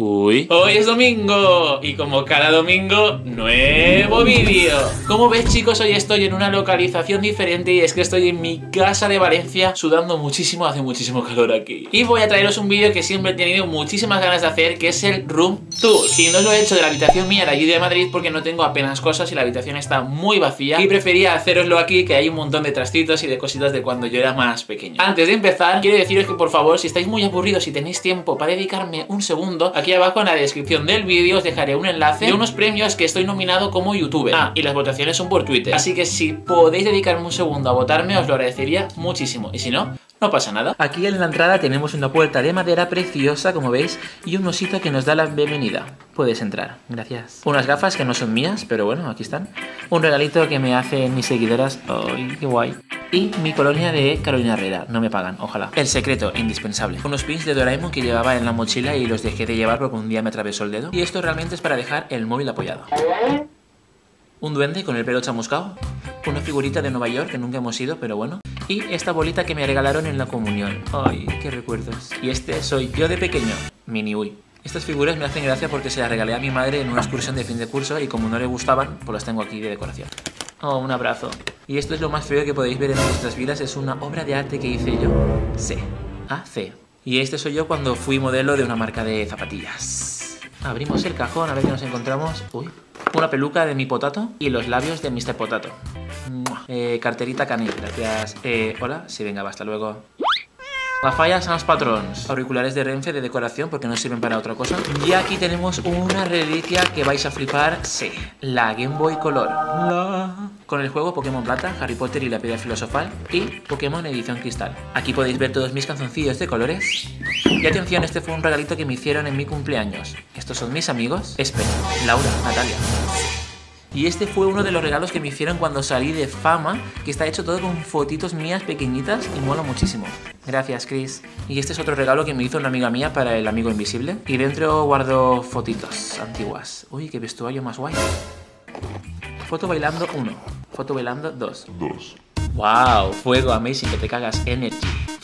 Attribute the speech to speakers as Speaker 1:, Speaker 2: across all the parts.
Speaker 1: Uy, hoy es domingo y como cada domingo, nuevo vídeo. Como ves chicos, hoy estoy en una localización diferente y es que estoy en mi casa de Valencia sudando muchísimo, hace muchísimo calor aquí. Y voy a traeros un vídeo que siempre he tenido muchísimas ganas de hacer, que es el Room Tour. Y no lo he hecho de la habitación mía de allí de Madrid porque no tengo apenas cosas y la habitación está muy vacía y prefería haceroslo aquí que hay un montón de trastitos y de cositas de cuando yo era más pequeño. Antes de empezar, quiero deciros que por favor, si estáis muy aburridos y tenéis tiempo para dedicarme un segundo, aquí abajo en la descripción del vídeo os dejaré un enlace de unos premios que estoy nominado como youtuber. Ah, y las votaciones son por Twitter. Así que si podéis dedicarme un segundo a votarme, os lo agradecería muchísimo. Y si no, no pasa nada. Aquí en la entrada tenemos una puerta de madera preciosa, como veis, y un osito que nos da la bienvenida. Puedes entrar, gracias. Unas gafas que no son mías, pero bueno, aquí están. Un regalito que me hacen mis seguidoras. ¡Ay, qué guay! Y mi colonia de Carolina Herrera, no me pagan, ojalá. El secreto, indispensable. Unos pins de Doraemon que llevaba en la mochila y los dejé de llevar porque un día me atravesó el dedo. Y esto realmente es para dejar el móvil apoyado. Un duende con el pelo chamuscado. Una figurita de Nueva York que nunca hemos ido, pero bueno. Y esta bolita que me regalaron en la comunión. Ay, qué recuerdos. Y este soy yo de pequeño. Mini Uy. Estas figuras me hacen gracia porque se las regalé a mi madre en una excursión de fin de curso y como no le gustaban, pues las tengo aquí de decoración. Oh, un abrazo. Y esto es lo más feo que podéis ver en nuestras vidas, es una obra de arte que hice yo. C. A. C. Y este soy yo cuando fui modelo de una marca de zapatillas. Abrimos el cajón a ver qué nos encontramos. Uy. Una peluca de mi potato y los labios de Mr. Potato. Eh, carterita canil, gracias. Eh, hola, sí, venga, hasta luego. La falla Sans Patrons, auriculares de Renfe de decoración porque no sirven para otra cosa. Y aquí tenemos una reliquia que vais a flipar, sí, la Game Boy Color. Con el juego Pokémon Plata, Harry Potter y la Piedra Filosofal y Pokémon Edición Cristal. Aquí podéis ver todos mis canzoncillos de colores. Y atención, este fue un regalito que me hicieron en mi cumpleaños. Estos son mis amigos, Espen, Laura, Natalia. Y este fue uno de los regalos que me hicieron cuando salí de fama, que está hecho todo con fotitos mías pequeñitas y mola muchísimo. Gracias, Chris. Y este es otro regalo que me hizo una amiga mía para el amigo invisible. Y dentro guardo fotitos antiguas. Uy, qué vestuario más guay. Foto bailando 1. Foto bailando 2. 2. Wow, fuego, amazing, que te cagas, energy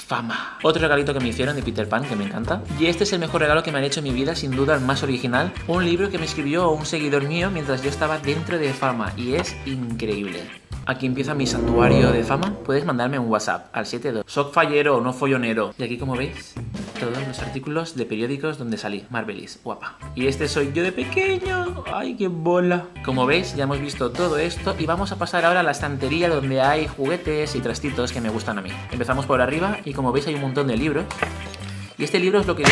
Speaker 1: fama. Otro regalito que me hicieron de Peter Pan que me encanta. Y este es el mejor regalo que me han hecho en mi vida, sin duda el más original. Un libro que me escribió un seguidor mío mientras yo estaba dentro de fama y es increíble. Aquí empieza mi santuario de fama. Puedes mandarme un WhatsApp al 72. Soc fallero, no follonero. Y aquí como veis, todos los artículos de periódicos donde salí. Marbelis, guapa. Y este soy yo de pequeño. ¡Ay, qué bola! Como veis, ya hemos visto todo esto y vamos a pasar ahora a la estantería donde hay juguetes y trastitos que me gustan a mí. Empezamos por arriba y como veis hay un montón de libros. Y este libro es lo que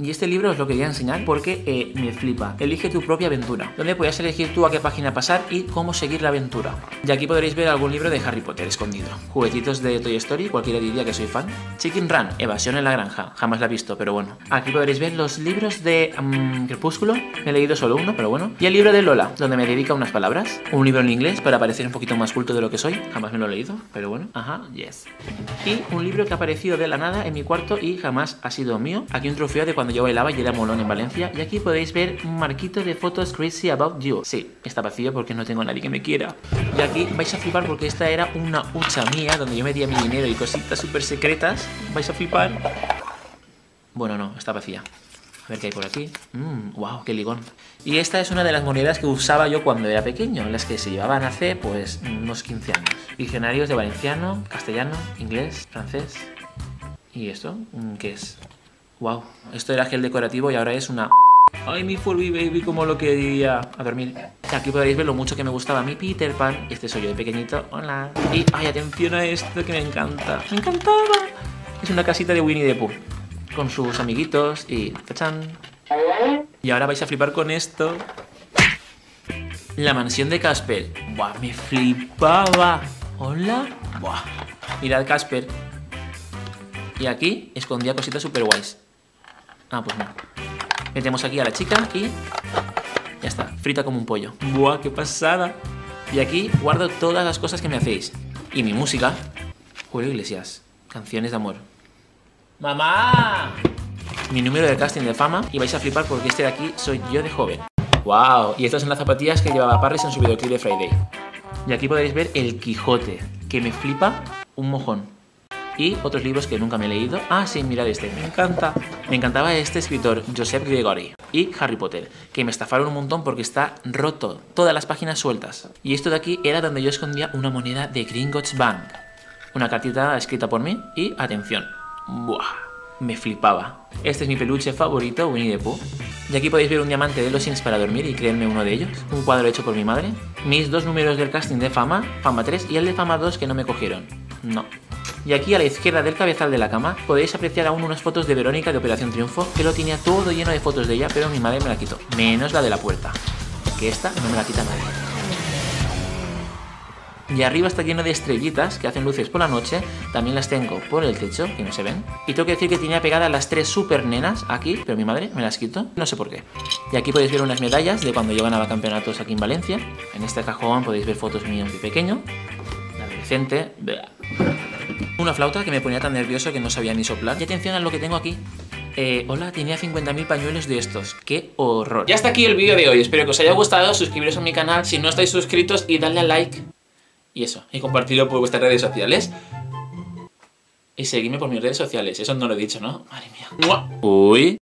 Speaker 1: y este libro os lo quería enseñar porque eh, me flipa. Elige tu propia aventura, donde puedes elegir tú a qué página pasar y cómo seguir la aventura. Y aquí podréis ver algún libro de Harry Potter escondido. Juguetitos de Toy Story, cualquiera diría que soy fan. Chicken Run, Evasión en la granja, jamás la he visto, pero bueno. Aquí podréis ver los libros de mm, Crepúsculo, he leído solo uno, pero bueno. Y el libro de Lola, donde me dedica unas palabras. Un libro en inglés para parecer un poquito más culto de lo que soy, jamás me lo he leído, pero bueno. Ajá, yes. Y un libro que ha aparecido de la nada en mi cuarto y jamás ha sido mío. Aquí un trofeo de cuando yo bailaba y era molón en Valencia. Y aquí podéis ver un marquito de fotos Crazy About You. Sí, está vacío porque no tengo a nadie que me quiera. Y aquí vais a flipar porque esta era una hucha mía donde yo metía mi dinero y cositas súper secretas. Vais a flipar. Bueno, no, está vacía. A ver qué hay por aquí. Mmm, wow, qué ligón. Y esta es una de las monedas que usaba yo cuando era pequeño, las que se llevaban hace, pues, unos 15 años. Diccionarios de valenciano, castellano, inglés, francés. ¿Y esto? ¿Qué es? Wow, esto era gel decorativo y ahora es una... Ay, mi Furby Baby, como lo quería. A dormir. Aquí podéis ver lo mucho que me gustaba mi Peter Pan. Este soy yo de pequeñito. Hola. Y, ay, atención a esto que me encanta. Me encantaba. Es una casita de Winnie the Pooh. Con sus amiguitos y... ¡Tachán! Y ahora vais a flipar con esto. La mansión de Casper. Buah, me flipaba. Hola. Buah. Mirad Casper. Y aquí escondía cositas super guays. Ah, pues no. Metemos aquí a la chica y... Ya está, frita como un pollo. ¡Buah, qué pasada! Y aquí guardo todas las cosas que me hacéis. Y mi música. Julio Iglesias. Canciones de amor. ¡Mamá! Mi número de casting de fama. Y vais a flipar porque este de aquí soy yo de joven. ¡Wow! Y estas son las zapatillas que llevaba Parris en su videoclip de Friday. Y aquí podéis ver el Quijote, que me flipa un mojón. Y otros libros que nunca me he leído. Ah, sí, mirad este, me encanta. Me encantaba este escritor, Joseph Gregory, y Harry Potter, que me estafaron un montón porque está roto, todas las páginas sueltas. Y esto de aquí era donde yo escondía una moneda de Gringotts Bank. Una cartita escrita por mí y, atención, ¡buah! me flipaba. Este es mi peluche favorito, Winnie the Pooh. Y aquí podéis ver un diamante de los Sims para dormir y créanme uno de ellos. Un cuadro hecho por mi madre. Mis dos números del casting de Fama, Fama 3 y el de Fama 2 que no me cogieron. No. Y aquí a la izquierda del cabezal de la cama podéis apreciar aún unas fotos de Verónica de Operación Triunfo que lo tenía todo lleno de fotos de ella, pero mi madre me la quitó. Menos la de la puerta. Que esta no me la quita nadie. Y arriba está lleno de estrellitas que hacen luces por la noche. También las tengo por el techo, que no se ven. Y tengo que decir que tenía pegadas las tres super nenas aquí, pero mi madre me las quitó. No sé por qué. Y aquí podéis ver unas medallas de cuando yo ganaba campeonatos aquí en Valencia. En este cajón podéis ver fotos mías de pequeño, de adolescente. Una flauta que me ponía tan nervioso que no sabía ni soplar. Y atención a lo que tengo aquí. Eh, hola, tenía 50.000 pañuelos de estos. ¡Qué horror! Ya está aquí el vídeo de hoy. Espero que os haya gustado. Suscribiros a mi canal si no estáis suscritos y darle a like y eso, y compartirlo por vuestras redes sociales. Y seguidme por mis redes sociales, eso no lo he dicho, ¿no? Madre mía. Uy.